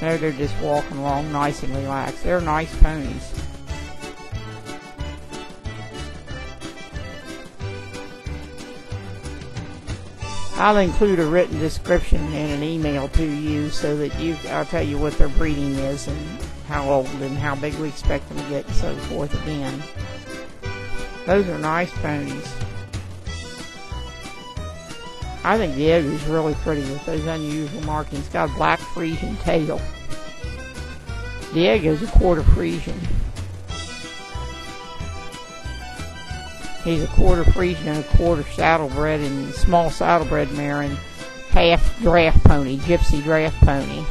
There they're just walking along nice and relaxed. They're nice ponies. I'll include a written description and an email to you so that you I'll tell you what their breeding is and how old and how big we expect them to get and so forth again. Those are nice ponies. I think Diego's really pretty with those unusual markings. Got a black Friesian tail. Diego's a quarter Friesian. He's a quarter Friesian and a quarter saddlebred and small saddlebred mare and half draft pony, gypsy draft pony.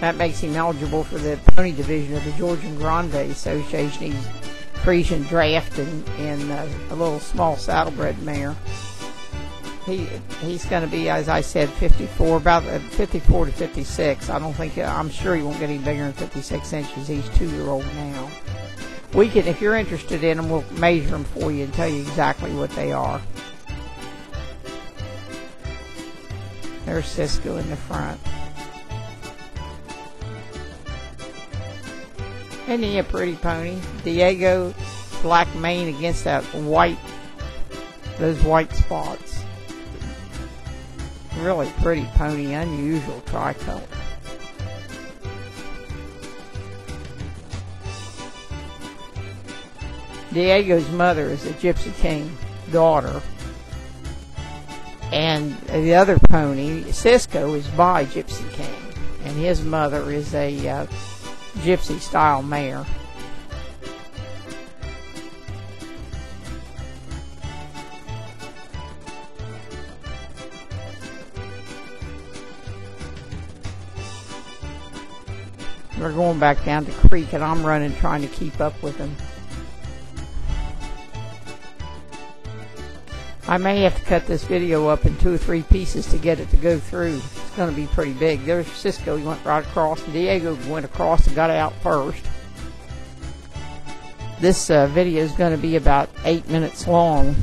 That makes him eligible for the pony division of the Georgian Grande Association. He's Friesian draft and, and uh, a little small saddlebred mare. He he's going to be, as I said, 54, about uh, 54 to 56. I don't think I'm sure he won't get any bigger than 56 inches. He's two year old now. We can, if you're interested in them, we'll measure them for you and tell you exactly what they are. There's Cisco in the front. Isn't he a pretty pony? Diego black mane against that white, those white spots. Really pretty pony, unusual tricolor. Diego's mother is a Gypsy King daughter. And the other pony, Cisco, is by Gypsy King. And his mother is a uh, gypsy style mare. We're going back down the creek and I'm running trying to keep up with them. I may have to cut this video up in two or three pieces to get it to go through. Going to be pretty big. There's Cisco, he went right across, Diego went across and got out first. This uh, video is going to be about eight minutes long.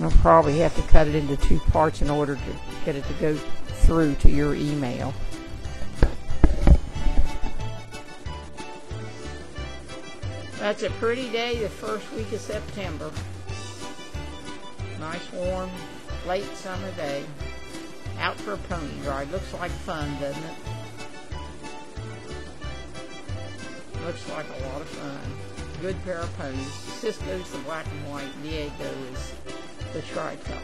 I'll probably have to cut it into two parts in order to get it to go through to your email. That's a pretty day the first week of September. Nice warm late summer day. Out for a pony ride. Looks like fun, doesn't it? Looks like a lot of fun. Good pair of ponies. Cisco's the black and white. Diego is the tricolor.